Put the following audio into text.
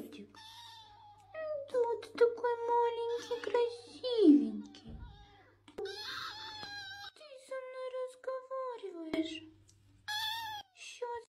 Котик. Да ты такой маленький, красивенький. Ты со мной разговариваешь.